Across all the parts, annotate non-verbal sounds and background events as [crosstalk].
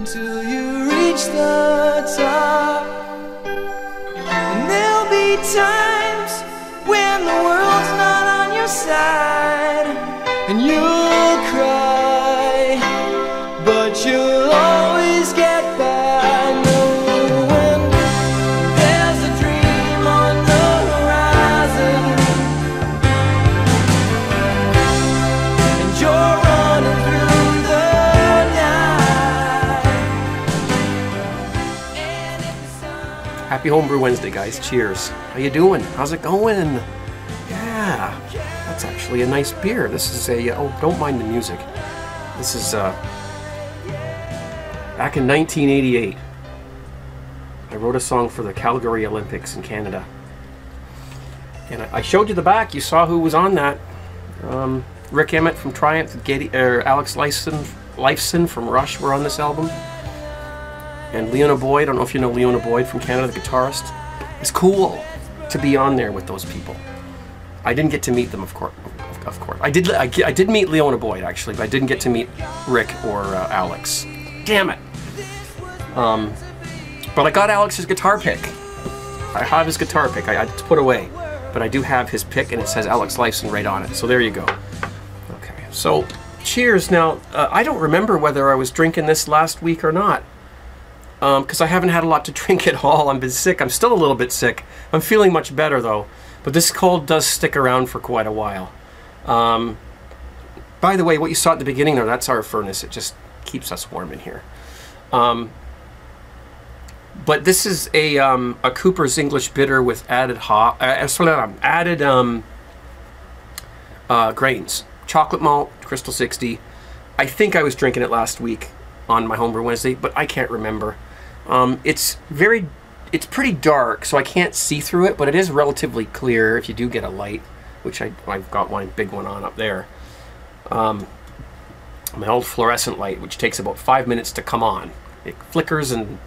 until you reach the top. And there'll be times Happy Homebrew Wednesday, guys. Cheers. How you doing? How's it going? Yeah, that's actually a nice beer. This is a, oh, don't mind the music. This is, uh, back in 1988. I wrote a song for the Calgary Olympics in Canada. And I showed you the back. You saw who was on that. Um, Rik Emmett from Triumph, Geddy, er, Alex Lifeson, Lifeson from Rush were on this album and Liona Boyd. I don't know if you know Liona Boyd from Canada, the guitarist. It's cool to be on there with those people. I didn't get to meet them, of course. Of, course, I did. I, I did meet Liona Boyd actually, but I didn't get to meet Rik or uh, Alex. Damn it. Um, but I got Alex's guitar pick. I have his guitar pick. I, I put away, but I do have his pick, and it says Alex Lifeson right on it. So there you go. Okay. So cheers. Now uh, I don't remember whether I was drinking this last week or not because I haven't had a lot to [laughs] drink at all. I've been sick. I'm still a little bit sick. I'm feeling much better though. But this cold does stick around for quite a while. Um, by the way, what you saw at the beginning there, that's our furnace. It just keeps us warm in here. Um, but this is a, um, a Cooper's English bitter with added hop, uh, added um, uh, grains, chocolate malt, Crystal 60. I think I was drinking it last week on my homebrew Wednesday, but I can't remember. Um, it's very, it's pretty dark, so I can't see through it, but it is relatively clear if you do get a light, which I, I've got one big one on up there. Um, my old fluorescent light, which takes about five minutes to come on. It flickers and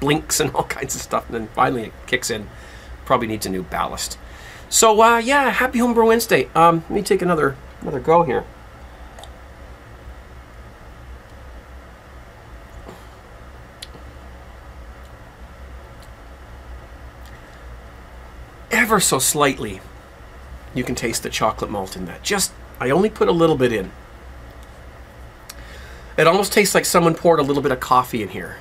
blinks and [laughs] all kinds of stuff, and then finally it kicks in. Probably needs a new ballast. So uh, yeah, happy Homebrew Wednesday. Um, let me take another another go here. Ever so slightly, you can taste the chocolate malt in that. Just I only put a little bit in. It almost tastes like someone poured a little bit of coffee in here.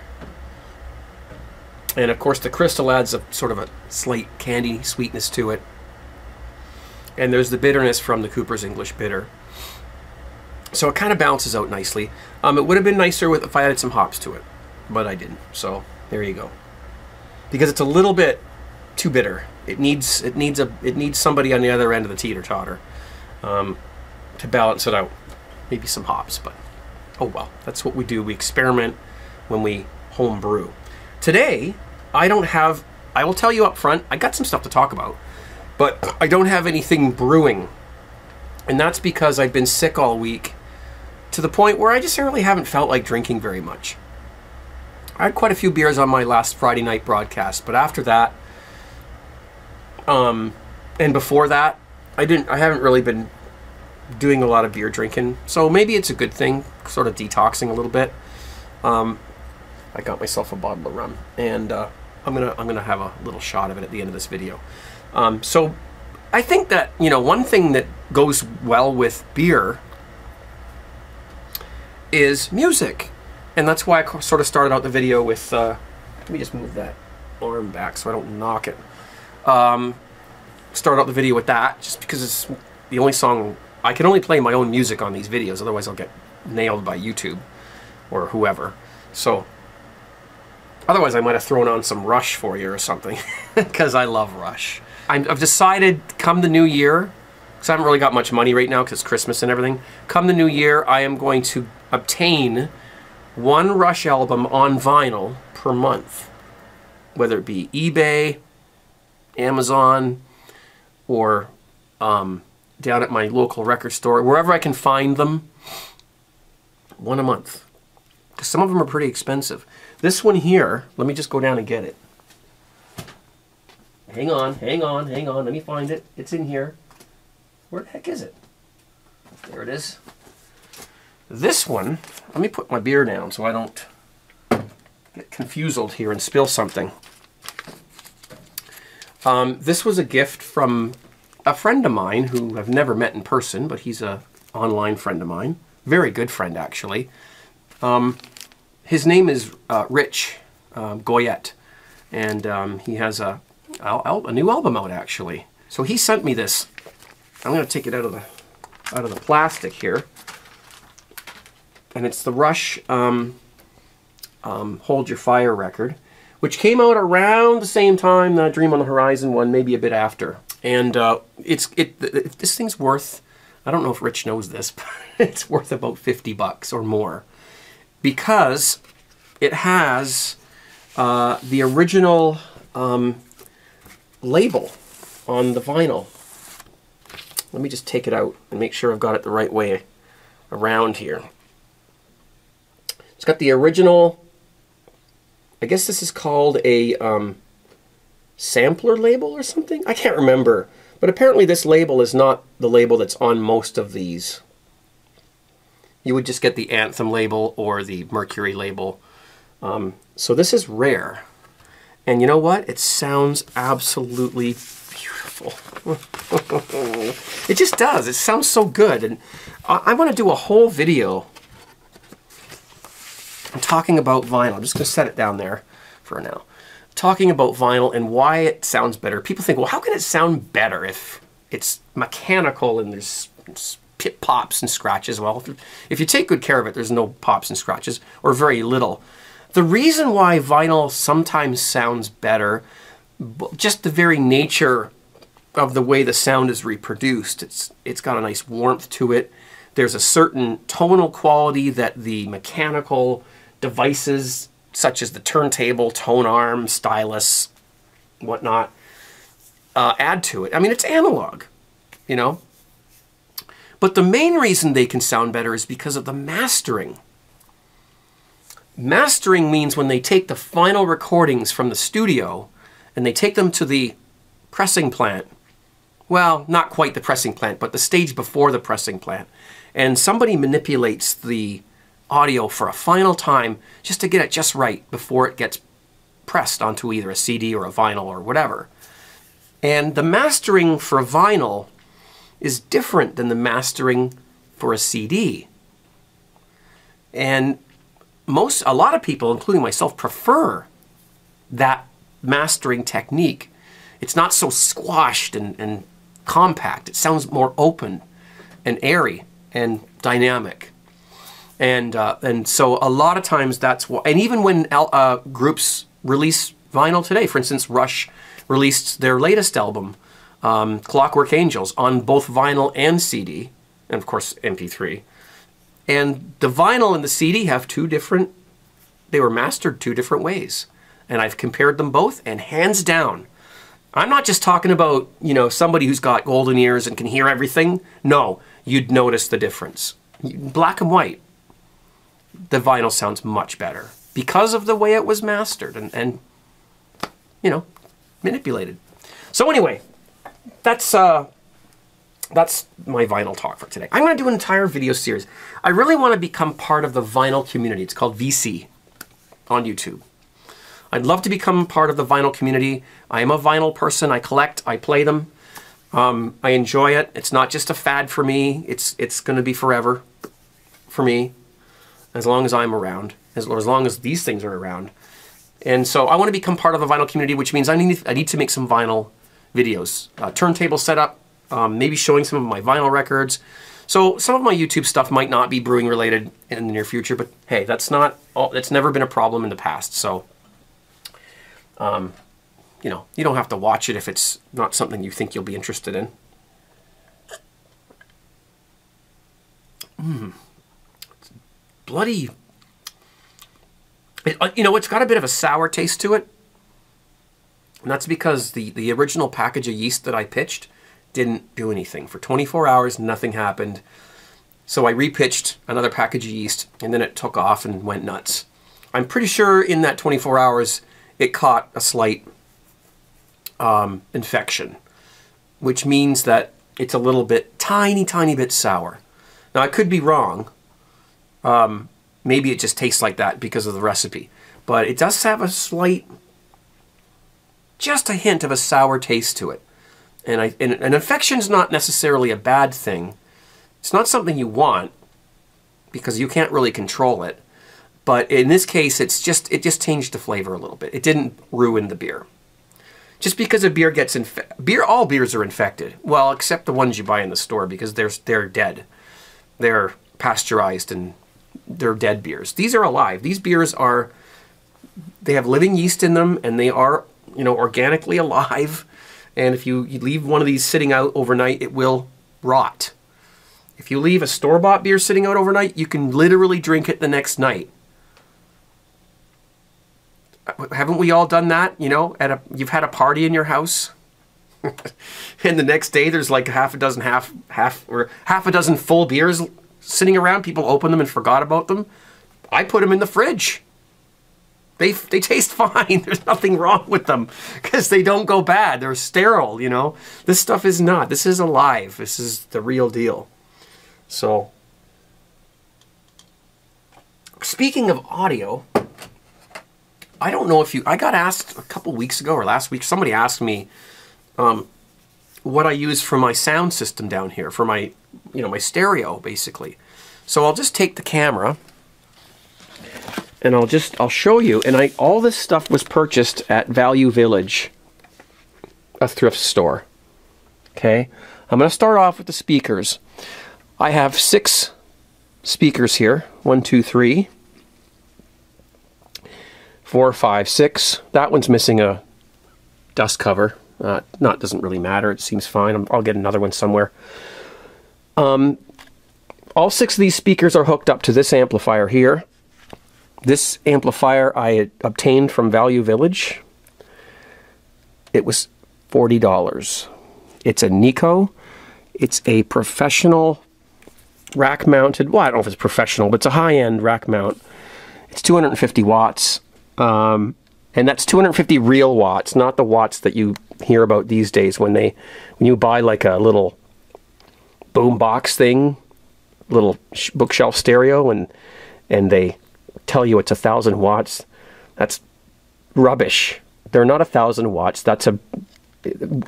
And of course, the crystal adds a sort of a slight candy sweetness to it. And there's the bitterness from the Cooper's English Bitter. So it kind of balances out nicely. Um, it would have been nicer with if I added some hops to it, but I didn't. So there you go. Because it's a little bit too bitter. It needs it needs a it needs somebody on the other end of the teeter totter um, to balance it out. Maybe some hops, but oh well. That's what we do. We experiment when we home brew. Today, I don't have. I will tell you up front. I got some stuff to talk about, but I don't have anything brewing, and that's because I've been sick all week, to the point where I just really haven't felt like drinking very much. I had quite a few beers on my last Friday night broadcast, but after that, um, and before that, I didn't. I haven't really been doing a lot of beer drinking, so maybe it's a good thing, sort of detoxing a little bit. Um, I got myself a bottle of rum, and uh, I'm gonna I'm gonna have a little shot of it at the end of this video. Um, so I think that you know one thing that goes well with beer is music, and that's why I sort of started out the video with. Uh, let me just move that arm back so I don't knock it. Um, start out the video with that just because it's the only song I can only play my own music on these videos, otherwise I'll get nailed by YouTube or whoever. So Otherwise, I might have thrown on some Rush for you or something, [laughs] because I love Rush. I'm, I've decided, come the new year, because I haven't really got much money right now because it's Christmas and everything. Come the new year, I am going to obtain one Rush album on vinyl per month, whether it be eBay, Amazon, or um, down at my local record store, wherever I can find them. One a month. Because some of them are pretty expensive. This one here, let me just go down and get it. Hang on, hang on, hang on. Let me find it. It's in here. Where the heck is it? There it is. This one, let me put my beer down so I don't get confused here and spill something. Um, this was a gift from a friend of mine who I've never met in person, but he's a online friend of mine. Very good friend, actually. Um, his name is uh, Rich um, Goyette, and um, he has a, a new album out, actually. So he sent me this. I'm going to take it out of the out of the plastic here, and it's the Rush um, um, "Hold Your Fire" record, which came out around the same time the Dream on the Horizon one, maybe a bit after. And uh, it's it, this thing's worth. I don't know if Rich knows this, [laughs] but it's worth about fifty bucks or more because it has uh, the original um, label on the vinyl. Let me just take it out and make sure I've got it the right way around here. It's got the original, I guess this is called a um, sampler label or something? I can't remember. But apparently this label is not the label that's on most of these. You would just get the Anthem label or the Mercury label. Um, so this is rare. And you know what? It sounds absolutely beautiful. [laughs] it just does. It sounds so good. And I, I want to do a whole video I'm talking about vinyl. I'm just going to set it down there for now. Talking about vinyl and why it sounds better. People think, well, how can it sound better if it's mechanical and there's pit pops and scratches? Well, if, you take good care of it, there's no pops and scratches or very little. The reason why vinyl sometimes sounds better, just the very nature of the way the sound is reproduced. It's it's got a nice warmth to it. There's a certain tonal quality that the mechanical devices, such as the turntable, tone arm, stylus, whatnot, uh, add to it. I mean, it's analog, you know. But the main reason they can sound better is because of the mastering. Mastering means when they take the final recordings from the studio and they take them to the pressing plant well, not quite the pressing plant, but the stage before the pressing plant. And somebody manipulates the audio for a final time just to get it just right before it gets pressed onto either a CD or a vinyl or whatever. And the mastering for vinyl is different than the mastering for a CD. And most, a lot of people, including myself, prefer that mastering technique. It's not so squashed and, and compact. It sounds more open and airy and dynamic. And uh, and so a lot of times that's. And even when uh, groups release vinyl today, for instance, Rush released their latest album, um, Clockwork Angels, on both vinyl and CD, and of course MP3. And the vinyl and the CD have two different. They were mastered two different ways, and I've compared them both, and hands down, I'm not just talking about, you know, somebody who's got golden ears and can hear everything. No, you'd notice the difference. Black and white, the vinyl sounds much better because of the way it was mastered and, and you know, manipulated. So anyway, that's uh that's my vinyl talk for today. I'm going to do an entire video series. I really want to become part of the vinyl community. It's called VC on YouTube. I'd love to become part of the vinyl community. I am a vinyl person. I collect. I play them. Um, I enjoy it. It's not just a fad for me. It's it's going to be forever for me, as long as I'm around, as, as long as these things are around. And so I want to become part of the vinyl community, which means I need I need to make some vinyl videos, uh, turntable setup, um, maybe showing some of my vinyl records. So some of my YouTube stuff might not be brewing related in the near future, but hey, that's not all, that's never been a problem in the past. So um, you know, you don't have to watch it if it's not something you think you'll be interested in. Mmm. Bloody. It, uh, you know, it's got a bit of a sour taste to it. And that's because the, the original package of yeast that I pitched didn't do anything. For 24 hours, nothing happened. So I repitched another package of yeast, and then it took off and went nuts. I'm pretty sure in that 24 hours it caught a slight um, infection, which means that it's a little bit, tiny, tiny bit sour. Now I could be wrong. Um, maybe it just tastes like that because of the recipe, but it does have a slight, just a hint of a sour taste to it. And, I, and an infection is not necessarily a bad thing. It's not something you want because you can't really control it. But in this case, it's just it just changed the flavor a little bit. It didn't ruin the beer. Just because a beer gets infected, beer, all beers are infected. Well, except the ones you buy in the store because they're they're dead. They're pasteurized and they're dead beers. These are alive. These beers are they have living yeast in them and they are you know organically [laughs] alive. And if you, you leave one of these sitting out overnight, it will rot. If you leave a store bought beer sitting out overnight, you can literally drink it the next night. Uh, haven't we all done that? You know, at a you've had a party in your house, [laughs] and the next day there's like half a dozen half half or half a dozen full beers sitting around. People open them and forgot about them. I put them in the fridge. They they taste [laughs] fine. There's nothing wrong with them because they don't go bad. They're sterile. You know, this stuff is not. This is alive. This is the real deal. So, speaking of audio, I don't know if you. I got asked a couple weeks ago or last week. Somebody asked me um, what I use for my sound system down here for my, you know, my stereo basically. So I'll just take the camera and I'll just I'll show you. And I all this stuff was purchased at Value Village, a thrift store. Okay, I'm going to start off with the speakers. I have six speakers here. One, two, three, four, five, six. That one's missing a dust cover. Uh, not doesn't really matter. It seems fine. I'll get another one somewhere. Um, all six of these speakers are hooked up to this amplifier here. This amplifier I obtained from Value Village. It was $40. It's a Nikko. It's a professional rack mounted. Well, I don't know if it's professional, but it's a high end rack mount. It's 250 watts. Um, and that's 250 real watts, not the watts that you hear about these days when they when you buy like a little boom box thing, little sh- bookshelf stereo, and and they tell you it's a thousand watts. That's rubbish. They're not a thousand watts. That's a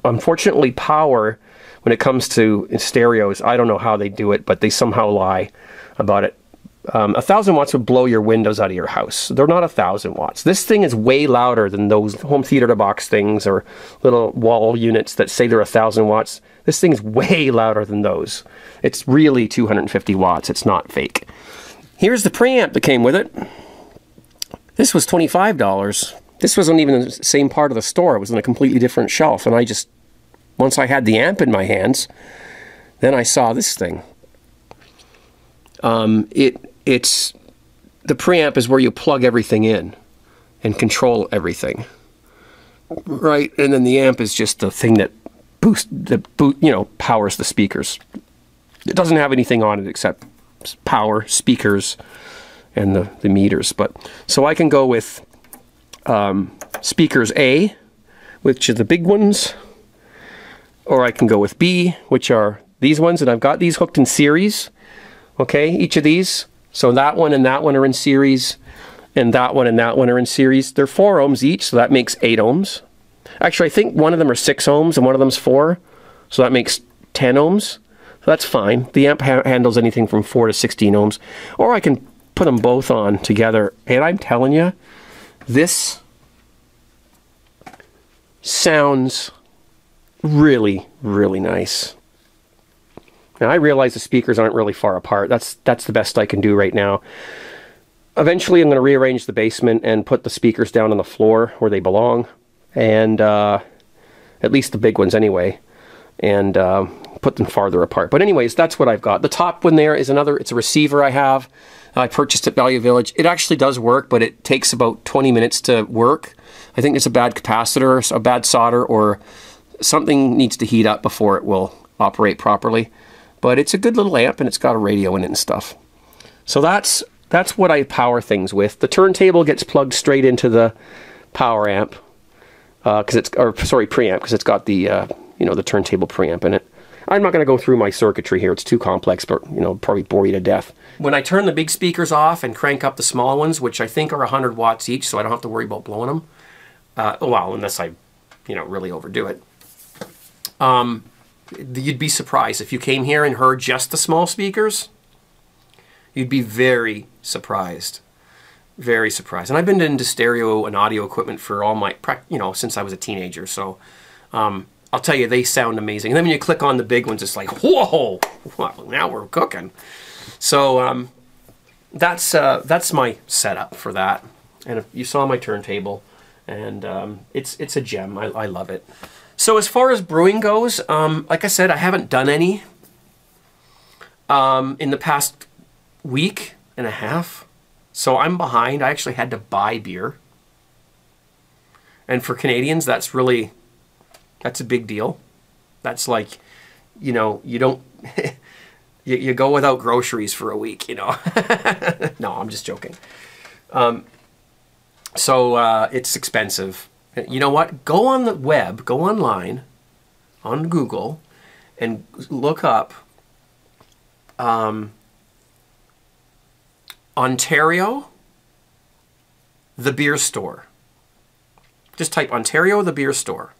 unfortunately power when it comes to stereos. I don't know how they do it, but they somehow lie about it. Um, a thousand watts would blow your windows out of your house. They're not a thousand watts. This thing is way louder than those home theater to box things or little wall units that say they're a thousand watts. This thing is way louder than those. It's really 250 watts. It's not fake. Here's the preamp that came with it. This was $25. This wasn't even the same part of the store. It was on a completely different shelf. And I just, once I had the amp in my hands, then I saw this thing. Um, it it's the preamp is where you plug everything in and control everything, right? And then the amp is just the thing that boost the boot you know powers the speakers. It doesn't have anything on it except power, speakers, and the, the meters. But so I can go with um, speakers A, which are the big ones, or I can go with B, which are these ones, and I've got these hooked in series. Okay, each of these. So that one and that one are in series, and that one and that one are in series. They're four ohms each, so that makes eight ohms. Actually, I think one of them are six ohms and one of them's four, so that makes 10 ohms. So that's fine. The amp ha- handles anything from 4 to 16 ohms. Or I can put them both on together. And I'm telling you, this sounds really, really nice. Now I realize the speakers aren't really far apart. That's that's the best I can do right now. Eventually, I'm going to rearrange the basement and put the speakers down on the floor where they belong, and uh, at least the big ones anyway, and uh, put them farther apart. But anyways, that's what I've got. The top one there is another. It's a receiver I have. I purchased at Value Village. It actually does work, but it takes about 20 minutes to work. I think it's a bad capacitor, a bad solder, or something needs to heat up before it will operate properly. But it's a good little amp and it's got a radio in it and stuff. So that's that's what I power things with. The turntable gets plugged straight into the power amp because it's or sorry preamp because it's got the uh, you know the turntable preamp in it. I'm not going to go through my circuitry here; it's too complex, but you know probably bore you to death. When I turn the big speakers off and crank up the small ones, which I think are 100 watts each, so I don't have to worry about blowing them. Uh, well, unless I, you know, really overdo it. Um, you'd be surprised if you came here and heard just the small speakers. You'd be very surprised very surprised. And I've been into stereo and audio equipment for all my, you know, since I was a teenager. So um, I'll tell you, they sound amazing. And then when you click on the big ones, it's like, whoa, well, now we're cooking. So um, that's uh, that's my setup for that. And if you saw my turntable, and um, it's it's a gem. I, I love it. So as far as brewing goes, um, like I said, I haven't done any um, in the past week and a half. So I'm behind. I actually had to buy beer. And for Canadians, that's really that's a big deal. That's like, you know, you don't [laughs] you, you go without groceries for a week, you know. [laughs] no, I'm just joking. Um, so uh, it's expensive. You know what? Go on the web, go online, on Google, and look up um, Ontario, the beer store. Just type Ontario, the beer store.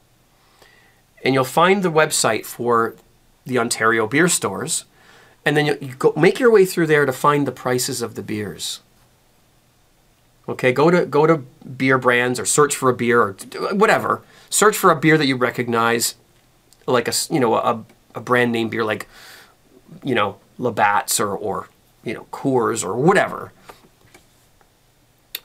And you'll find the website for the Ontario beer stores. And then you, you go, make your way through there to find the prices of the beers. Okay, go to go to beer brands or search for a beer or whatever. Search for a beer that you recognize, like a you know a, a brand name beer like you know Labatt's or or you know Coors or whatever,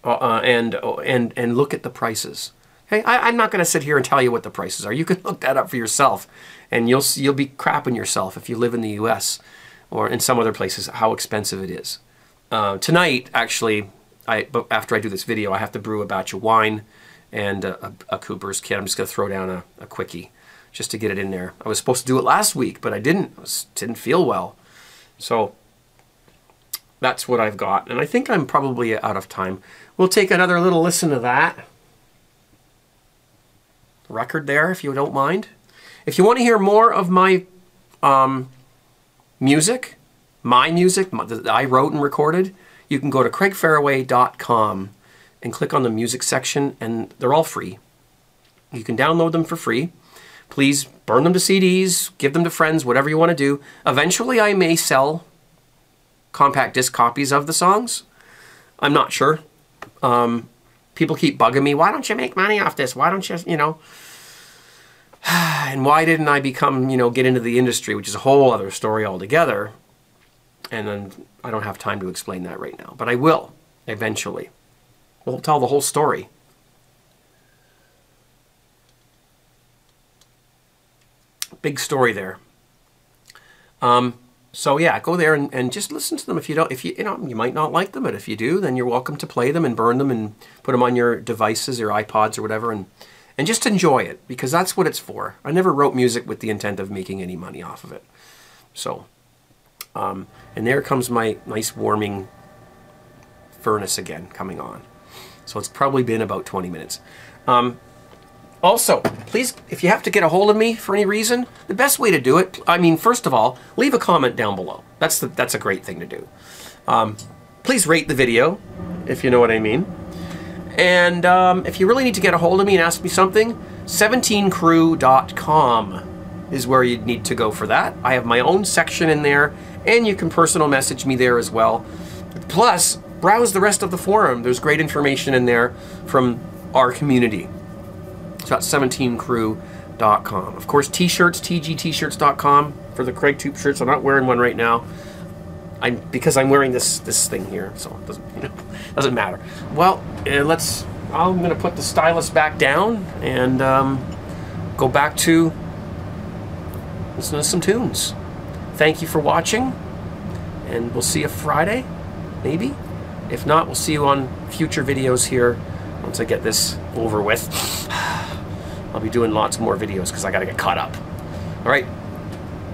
uh, uh, and and and look at the prices. Hey, I, I'm not going to sit here and tell you what the prices are. You can [laughs] look that up for yourself, and you'll you'll be crapping yourself if you live in the U.S. or in some other places how expensive it is. Uh, tonight, actually, I but after I do this video, I have to brew a batch of wine and a, a, a Cooper's kit. I'm just going to throw down a, a quickie just to get it in there. I was supposed to do it last week, but I didn't. I was, didn't feel well, so that's what I've got. And I think I'm probably out of time. We'll take another little listen to that record there, if you don't mind. If you want to hear more of my um, music, my music that I wrote and recorded, you can go to craigfarraway.com and click on the music section, and they're all free. You can download them for free. Please burn them to CDs, give them to friends, whatever you want to do. Eventually, I may sell compact disc copies of the songs. I'm not sure. Um, people keep bugging me. Why don't you make money off this? Why don't you, you know? [sighs] And why didn't I become, you know, get into the industry, which is a whole other story altogether. And then I don't have time to explain that right now, but I will eventually. We'll tell the whole story. Big story there. Um, so yeah, go there and, and just listen to them. If you don't, if you you know, you might not like them, but if you do, then you're welcome to play them and burn them and put them on your devices, your iPods or whatever, and and just enjoy it because that's what it's for. I never wrote music with the intent of making any money off of it. So, um, and there comes my nice warming furnace again coming on. So it's probably been about 20 minutes. Um, also, please, if you have to get a hold of me for any reason, the best way to do it, I mean, first of all, leave a comment down below. That's the, that's a great thing to do. Um, please rate the video, if you know what I mean. And um, if you really need to get a hold of me and ask me something, 17crew.com is where you'd need to go for that. I have my own section in there, and you can personal message me there as well. Plus, browse the rest of the forum. There's great information in there from our community. So that's 17crew.com. Of course, t-shirts, tgtshirts.com for the Craig Tube shirts. I'm not wearing one right now. I'm because I'm wearing this this thing here, so it doesn't you know [laughs] doesn't matter. Well, uh, let's. I'm gonna put the stylus back down and um, go back to listen to some tunes. Thank you for watching, and we'll see you Friday, maybe. If not, we'll see you on future videos here once I get this over with. [sighs] I'll be doing lots more videos because I got to get caught up. All right.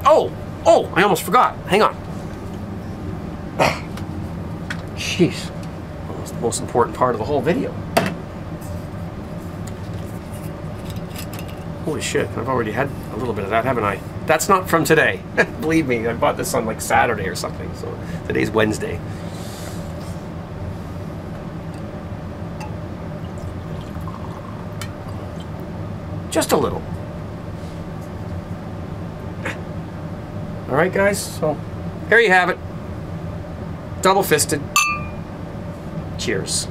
Oh, Oh, I almost forgot. Hang on. [coughs] Jeez. Almost the most important part of the whole video. Holy shit, I've already had a little bit of that, haven't I? That's not from today. [laughs] Believe me, I bought this on like Saturday or something, so today's Wednesday. Just a little. All right, guys, so here you have it. Double fisted. Cheers.